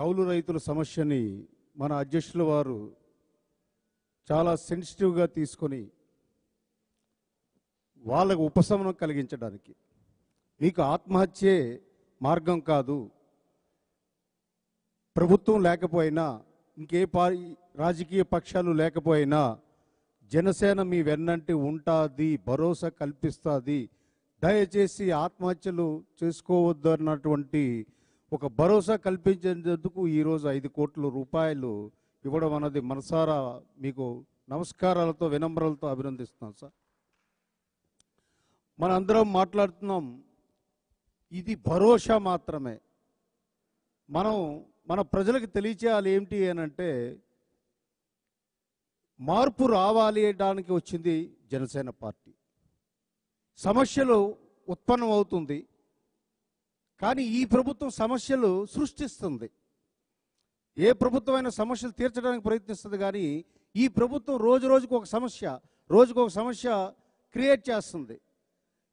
కౌలు రైతుల సమస్యని మన అధ్యక్షుల వారు చాలా సెన్సిటివ్గా తీసుకొని వాళ్ళకు ఉపశమనం కలిగించడానికి. మీకు ఆత్మహత్యే మార్గం కాదు. ప్రభుత్వం లేకపోయినా ఇంకే పా రాజకీయ పక్షాలు లేకపోయినా జనసేన మీ వెన్నంటి ఉంటుంది భరోసా కల్పిస్తుంది. దయచేసి ఆత్మహత్యలు చేసుకోవద్దు అన్నటువంటి ఒక భరోసా కల్పించేందుకు ఈరోజు ఐదు కోట్ల రూపాయలు ఇవ్వడం అన్నది మనసారా మీకు నమస్కారాలతో వినమ్రలతో అభినందిస్తున్నాం సార్. మనందరం మాట్లాడుతున్నాం ఇది భరోసా మాత్రమే. మనం మన ప్రజలకు తెలియచేయాలి ఏమిటి అని అంటే మార్పు రావాలి అనడానికి వచ్చింది జనసేన పార్టీ. సమస్యలు ఉత్పన్నం అవుతుంది కానీ ఈ ప్రభుత్వం సమస్యలు సృష్టిస్తుంది. ఏ ప్రభుత్వమైన సమస్యలు తీర్చడానికి ప్రయత్నిస్తుంది కానీ ఈ ప్రభుత్వం రోజు రోజుకు ఒక సమస్య రోజుకు ఒక సమస్య క్రియేట్ చేస్తుంది.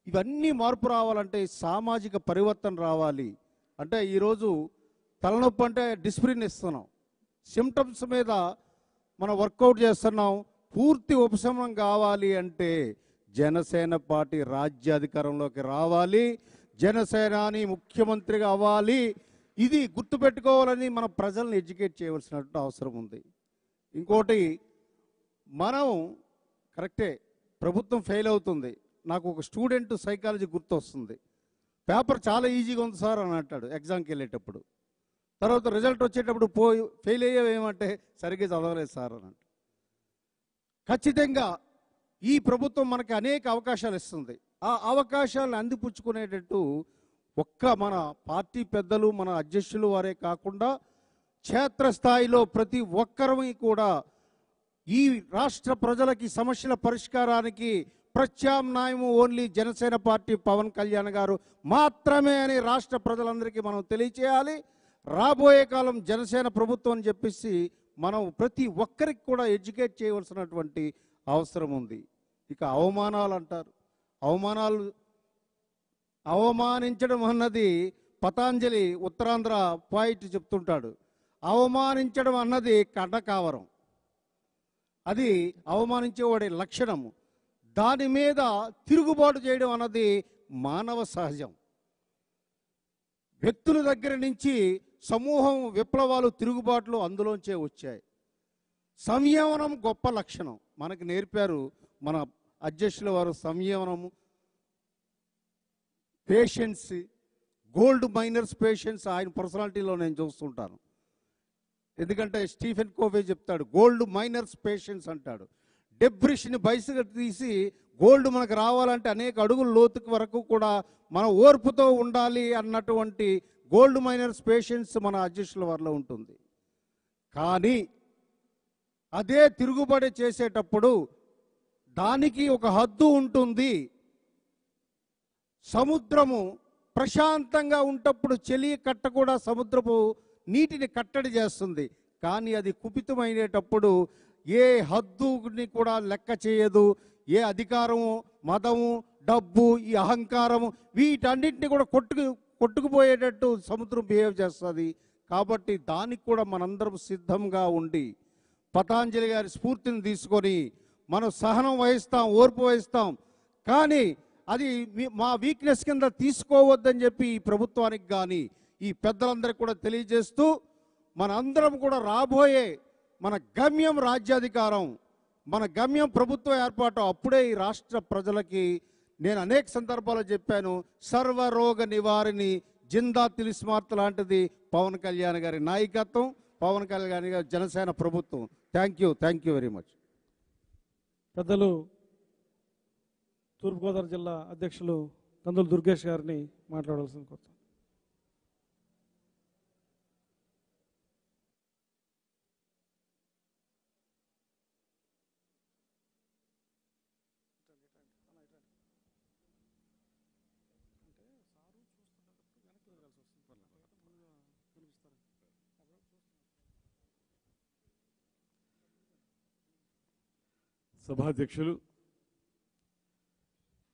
ఇవన్నీ మార్పు రావాలంటే సామాజిక పరివర్తన రావాలి. అంటే ఈరోజు తలనొప్పి అంటే డిస్ప్రిన్ ఇస్తున్నాం. సిమ్టమ్స్ మీద మనం వర్కౌట్ చేస్తున్నాం. పూర్తి ఉపశమనం కావాలి అంటే జనసేన పార్టీ రాజ్యాధికారంలోకి రావాలి. జనసేనాని ముఖ్యమంత్రిగా అవ్వాలి. ఇది గుర్తుపెట్టుకోవాలని మన ప్రజల్ని ఎడ్యుకేట్ చేయవలసినటువంటి అవసరం ఉంది. ఇంకోటి మనం కరెక్టే ప్రభుత్వం ఫెయిల్ అవుతుంది. నాకు ఒక స్టూడెంట్ సైకాలజీ గుర్తొస్తుంది. పేపర్ చాలా ఈజీగా ఉంది సార్ అని అంటాడు ఎగ్జామ్కి వెళ్ళేటప్పుడు. తర్వాత రిజల్ట్ వచ్చేటప్పుడు పోయి ఫెయిల్ అయ్యేవేమంటే సరిగ్గా చదవలేదు సార్ అని అంటాడు. ఖచ్చితంగా ఈ ప్రభుత్వం మనకి అనేక అవకాశాలు ఇస్తుంది. ఆ అవకాశాలను అందిపుచ్చుకునేటట్టు ఒక్క మన పార్టీ పెద్దలు మన అధ్యక్షులు వారే కాకుండా క్షేత్రస్థాయిలో ప్రతి ఒక్కరమీ కూడా ఈ రాష్ట్ర ప్రజలకి సమస్యల పరిష్కారానికి ప్రత్యామ్నాయము ఓన్లీ జనసేన పార్టీ పవన్ కళ్యాణ్ గారు మాత్రమే అని రాష్ట్ర ప్రజలందరికీ మనం తెలియచేయాలి. రాబోయే కాలం జనసేన ప్రభుత్వం అని చెప్పేసి మనం ప్రతి ఒక్కరికి కూడా ఎడ్యుకేట్ చేయవలసినటువంటి అవసరం ఉంది. ఇక అవమానాలు అంటారు అవమానాలు అవమానించడం అన్నది పతాంజలి ఉత్తరాంధ్ర పాయింట్ చెప్తుంటాడు. అవమానించడం అన్నది కండకావరం అది అవమానించేవాడి లక్షణము. దాని మీద తిరుగుబాటు చేయడం అన్నది మానవ సహజం. వ్యక్తుల దగ్గర నుంచి సమూహం విప్లవాలు తిరుగుబాట్లు అందులోంచే వచ్చాయి. సంయమనం గొప్ప లక్షణం. మనకు నేర్పారు మన అధ్యక్షుల వారు సంయమనము పేషెన్స్ గోల్డ్ మైనర్స్ పేషెన్స్ ఆయన పర్సనాలిటీలో నేను చూస్తుంటాను. ఎందుకంటే స్టీఫెన్ కోవే చెప్తాడు గోల్డ్ మైనర్స్ పేషెన్స్ అంటాడు. డెబ్రిష్ని బయసుగా తీసి గోల్డ్ మనకు రావాలంటే అనేక అడుగుల లోతుకు వరకు కూడా మన ఓర్పుతో ఉండాలి అన్నటువంటి గోల్డ్ మైనర్స్ పేషెన్స్ మన అధ్యక్షుల వారిలో ఉంటుంది. కానీ అదే తిరుగుబడి చేసేటప్పుడు దానికి ఒక హద్దు ఉంటుంది. సముద్రము ప్రశాంతంగా ఉంటప్పుడు చెలి కట్ట కూడా సముద్రపు నీటిని కట్టడి చేస్తుంది. కానీ అది కుపితమైనటప్పుడు ఏ హద్దుని కూడా లెక్క చేయదు. ఏ అధికారము మతము డబ్బు ఈ అహంకారము వీటన్నిటిని కూడా కొట్టుకు కొట్టుకుపోయేటట్టు సముద్రం బిహేవ్ చేస్తుంది. కాబట్టి దానికి కూడా మనందరం సిద్ధంగా ఉండి పతాంజలి గారి స్ఫూర్తిని తీసుకొని మనం సహనం వహిస్తాం ఓర్పు వహిస్తాం. కానీ అది మా వీక్నెస్ కింద తీసుకోవద్దని చెప్పి ఈ ప్రభుత్వానికి కానీ ఈ పెద్దలందరికీ కూడా తెలియజేస్తూ మనందరం కూడా రాబోయే మన గమ్యం రాజ్యాధికారం మన గమ్యం ప్రభుత్వ ఏర్పాటు అప్పుడే ఈ రాష్ట్ర ప్రజలకి నేను అనేక సందర్భాలు చెప్పాను సర్వరోగ నివారిణి జిందా తిలిస్మార్త్ లాంటిది పవన్ కళ్యాణ్ గారి నాయకత్వం పవన్ కళ్యాణ్ గారి జనసేన ప్రభుత్వం. Thank you thank you very much పెద్దలు తూర్పుగోదావరి జిల్లా అధ్యక్షులు కందులు దుర్గేష్ గారిని మాట్లాడాల్సింది కోరుతాను సభాధ్యక్షులు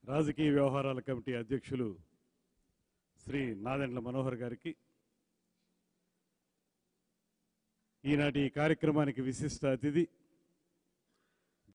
రాజకీయ వ్యవహారాల కమిటీ అధ్యక్షులు శ్రీ నాదెండ్ల మనోహర్ గారికి ఈనాటి ఈ కార్యక్రమానికి విశిష్ట అతిథి